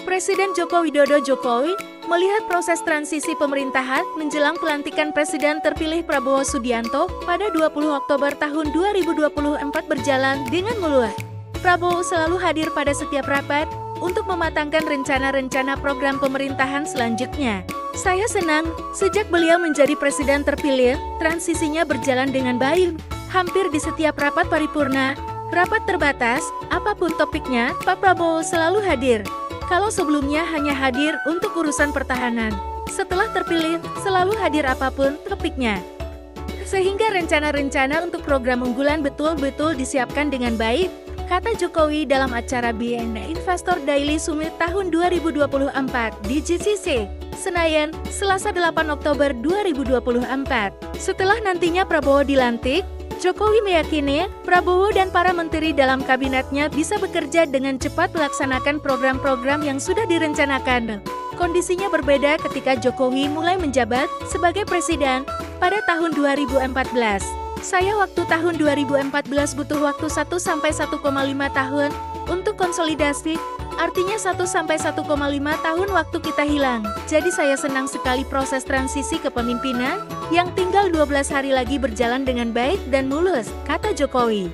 Presiden Joko Widodo Jokowi melihat proses transisi pemerintahan menjelang pelantikan Presiden terpilih Prabowo Subianto pada 20 Oktober tahun 2024 berjalan dengan mulus. Prabowo selalu hadir pada setiap rapat untuk mematangkan rencana-rencana program pemerintahan selanjutnya. Saya senang, sejak beliau menjadi presiden terpilih, transisinya berjalan dengan baik. Hampir di setiap rapat paripurna, rapat terbatas, apa pun topiknya, Pak Prabowo selalu hadir. Kalau sebelumnya hanya hadir untuk urusan pertahanan, setelah terpilih selalu hadir apa pun topiknya. Sehingga rencana-rencana untuk program unggulan betul-betul disiapkan dengan baik, kata Jokowi dalam acara BNI Investor Daily Summit tahun 2024 di GCC, Senayan, Selasa 8 Oktober 2024. Setelah nantinya Prabowo dilantik, Jokowi meyakini Prabowo dan para menteri dalam kabinetnya bisa bekerja dengan cepat melaksanakan program-program yang sudah direncanakan. Kondisinya berbeda ketika Jokowi mulai menjabat sebagai presiden pada tahun 2014. Saya waktu tahun 2014 butuh waktu 1 sampai 1,5 tahun untuk konsolidasi Artinya 1-1,5 tahun waktu kita hilang. Jadi saya senang sekali proses transisi kepemimpinan yang tinggal 12 hari lagi berjalan dengan baik dan mulus, kata Jokowi.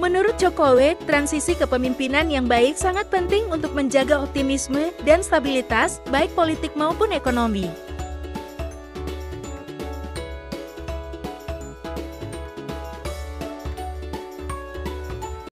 Menurut Jokowi, transisi kepemimpinan yang baik sangat penting untuk menjaga optimisme dan stabilitas, baik politik maupun ekonomi.